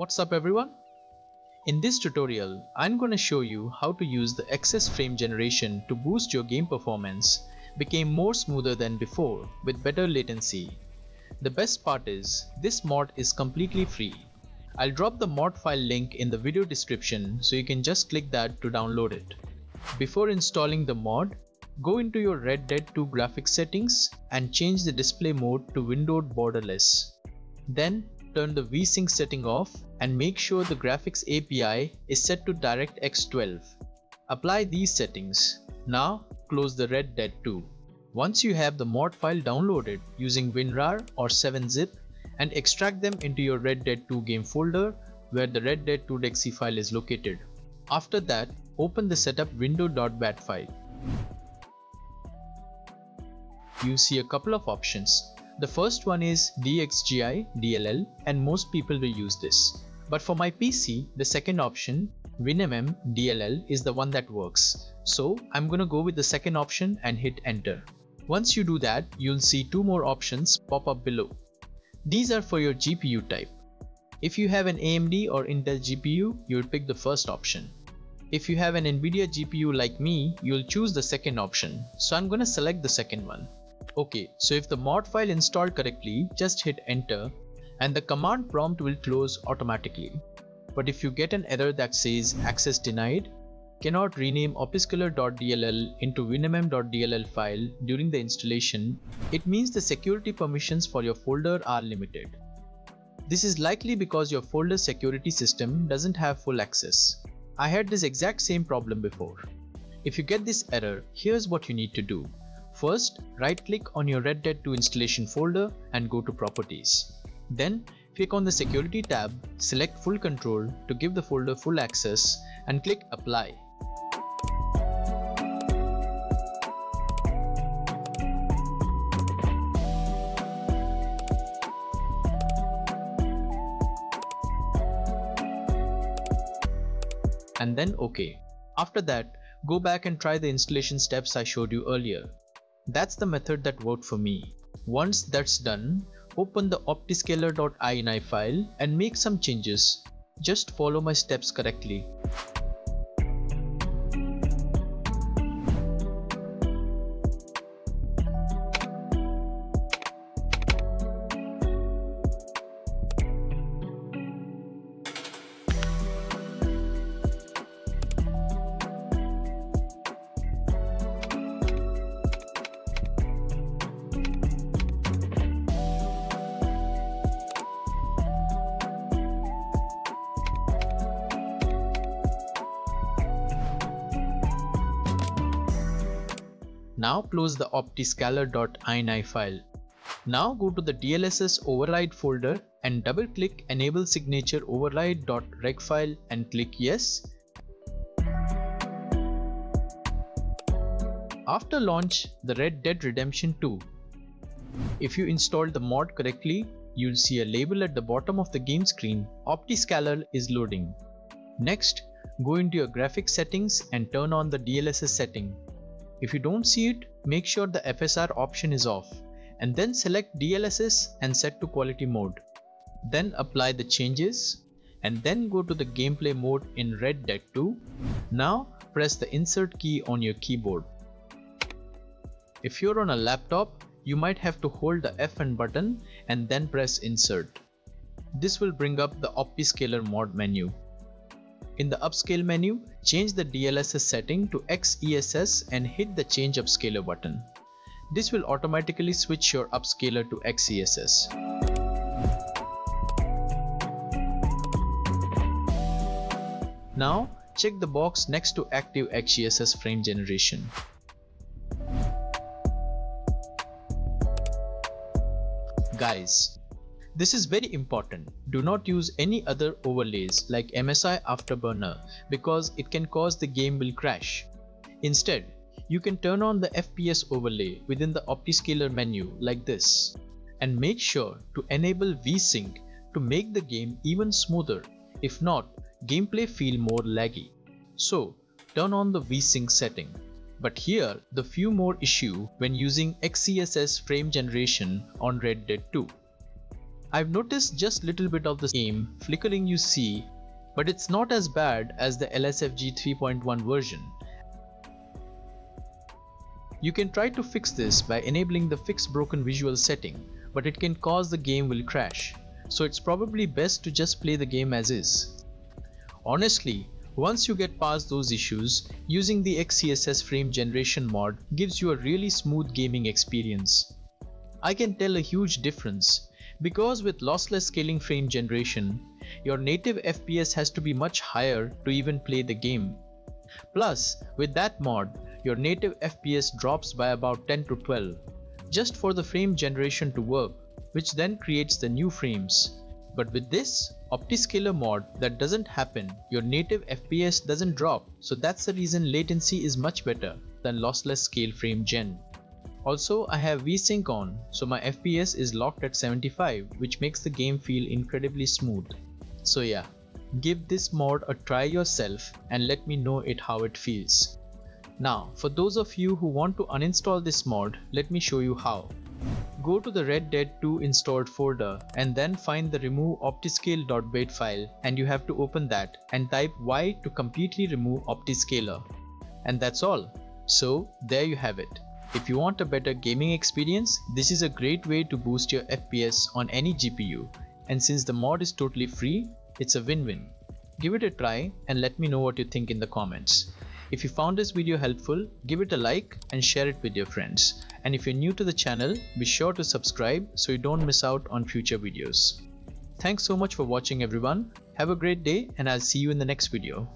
What's up everyone? In this tutorial, I'm gonna show you how to use the XeSS frame generation to boost your game performance, became more smoother than before with better latency. The best part is, this mod is completely free. I'll drop the mod file link in the video description so you can just click that to download it. Before installing the mod, go into your Red Dead 2 graphics settings and change the display mode to windowed borderless. Then turn the VSync setting off and make sure the graphics API is set to DirectX 12. Apply these settings. Now close the Red Dead 2. Once you have the mod file downloaded using WinRAR or 7-zip and extract them into your Red Dead 2 game folder where the Red Dead 2.exe file is located. After that, open the setup window.bat file. You see a couple of options the first one is DXGI DLL and most people will use this. But for my PC, the second option, WinMM DLL is the one that works. So I'm gonna go with the second option and hit enter. Once you do that, you'll see two more options pop up below. These are for your GPU type. If you have an AMD or Intel GPU, you'll pick the first option. If you have an Nvidia GPU like me, you'll choose the second option. So I'm gonna select the second one. Okay, so if the mod file installed correctly, just hit enter and the command prompt will close automatically. But if you get an error that says access denied, cannot rename optiscaler.dll into winmm.dll file during the installation, it means the security permissions for your folder are limited. This is likely because your folder security system doesn't have full access. I had this exact same problem before. If you get this error, here's what you need to do. First, right click on your Red Dead 2 installation folder and go to properties. Then click on the security tab, select full control to give the folder full access and click apply. and then OK. After that, go back and try the installation steps I showed you earlier. That's the method that worked for me. Once that's done, open the optiscaler.ini file and make some changes. Just follow my steps correctly. Now close the optiscaler.ini file. Now go to the DLSS override folder and double click enable signature override.reg file and click yes. After launch the Red Dead Redemption 2. If you installed the mod correctly, you'll see a label at the bottom of the game screen Optiscaler is loading. Next, go into your graphics settings and turn on the DLSS setting. If you don't see it, make sure the FSR option is off and then select DLSS and set to quality mode. Then apply the changes and then go to the gameplay mode in Red Dead 2. Now press the insert key on your keyboard. If you're on a laptop, you might have to hold the F1 button and then press insert. This will bring up the OptiScaler mod menu. In the upscale menu, change the DLSS setting to XESS and hit the change upscaler button. This will automatically switch your upscaler to XESS. Now check the box next to active XESS frame generation. Guys, this is very important. Do not use any other overlays like MSI Afterburner because it can cause the game will crash. Instead, you can turn on the FPS overlay within the OptiScaler menu like this and make sure to enable VSync to make the game even smoother. If not, gameplay feel more laggy. So turn on the VSync setting. But here the few more issue when using XESS frame generation on Red Dead 2. I've noticed just little bit of the aim flickering you see, but it's not as bad as the LSFG 3.1 version. You can try to fix this by enabling the fix broken visual setting, but it can cause the game will crash, so it's probably best to just play the game as is. Honestly, once you get past those issues, using the XeSS frame generation mod gives you a really smooth gaming experience. I can tell a huge difference because with lossless scaling frame generation, your native FPS has to be much higher to even play the game. Plus, with that mod, your native FPS drops by about 10 to 12, just for the frame generation to work, which then creates the new frames. But with this OptiScaler mod that doesn't happen, your native FPS doesn't drop, so that's the reason latency is much better than lossless scale frame gen. Also, I have VSync on, so my FPS is locked at 75, which makes the game feel incredibly smooth. So yeah, give this mod a try yourself and let me know it how it feels. Now, for those of you who want to uninstall this mod, let me show you how. Go to the Red Dead 2 installed folder and then find the remove optiscale.bat file and you have to open that and type y to completely remove optiscaler. And that's all. So there you have it. If you want a better gaming experience, this is a great way to boost your FPS on any GPU and since the mod is totally free, it's a win-win. Give it a try and let me know what you think in the comments. If you found this video helpful, give it a like and share it with your friends. And if you're new to the channel, be sure to subscribe so you don't miss out on future videos. Thanks so much for watching everyone. Have a great day and I'll see you in the next video.